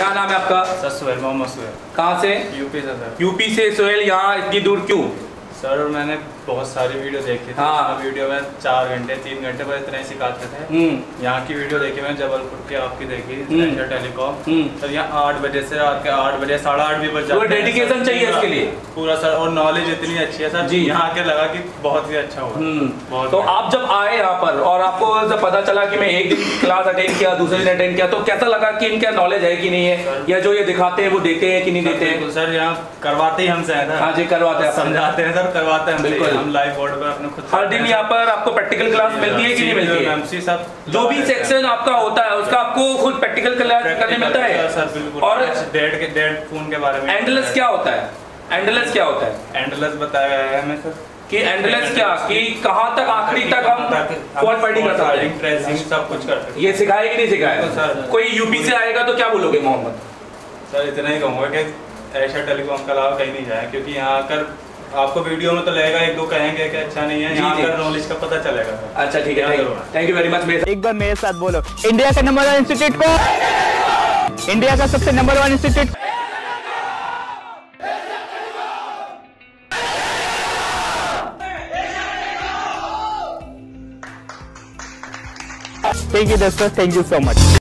क्या नाम है आपका? सर सुहेल मोहम्मद सुहेल। कहाँ से? यूपी से सर। यूपी से सुहेल यहाँ इतनी दूर क्यों? सर और मैंने बहुत सारी वीडियो देखी थी। हाँ। वीडियो में चार घंटे तीन घंटे पर इतना ही सिखाते थे। हम्म। यहाँ की वीडियो देखी मैंने जबलपुर की आपकी देखी हम्म। टेलीकॉम हम्म। सर यहाँ आठ बजे से रात के आठ बजे साढ़े आठ बज dedication सर। चाहिए इसके लिए? पूरा सर और नॉलेज इतनी अच्छी है सर। जी। यहाँ आके लगा की बहुत ही अच्छा हुआ। हम्म। बहुत तो आप जब आए यहाँ पर और आपको जब पता चला की मैं एक दिन क्लास अटेंड किया दूसरे दिन अटेंड किया तो कैसा लगा की इनका नॉलेज है कि नहीं है? या जो ये दिखाते हैं वो देते हैं कि नहीं देते हैं? सर यहाँ करवाते ही हमसे हाँ जी करवाते हैं। समझाते हैं सर। करवाते हैं बिल्कुल। हम लाइव बोर्ड पर अपने खुद हर दिन यहाँ पर आपको प्रैक्टिकल क्लास मिलती है कि नहीं मिलती है? एमसी जो भी सेक्शन आपका होता है उसका आपको खुद प्रैक्टिकल क्लास करने मिलता है। सर बिल्कुल। और डेट के डेट फ़ोन के बारे में एंडलेस क्या होता है? एंडलेस क्या होता है? एंडलेस बताया गया है हमें सर कि एंडलेस क्या? कि कहाँ तक आखिरी तक हम फाइटिंग कर सकते हैं? ट्रेसिंग सब कुछ कर सकते ये सिखाया कि नहीं सिखाया। कोई यूपी से आएगा तो क्या बोलोगे मोहम्मद? सर इतना ही कहूँगा कि ऐशा टेलीकॉम का अलावा कहीं नहीं जाए क्योंकि यहाँ आकर आपको वीडियो में तो लगेगा एक दो कहेंगे कि अच्छा नहीं है यहाँ जी। नॉलेज का पता चलेगा अच्छा ठीक है। थैंक यू वेरी मच मेरे एक बार मेरे साथ बोलो इंडिया का नंबर वन इंस्टीट्यूट को इंडिया का सबसे number one institute thank you दोस्तों थैंक यू सो मच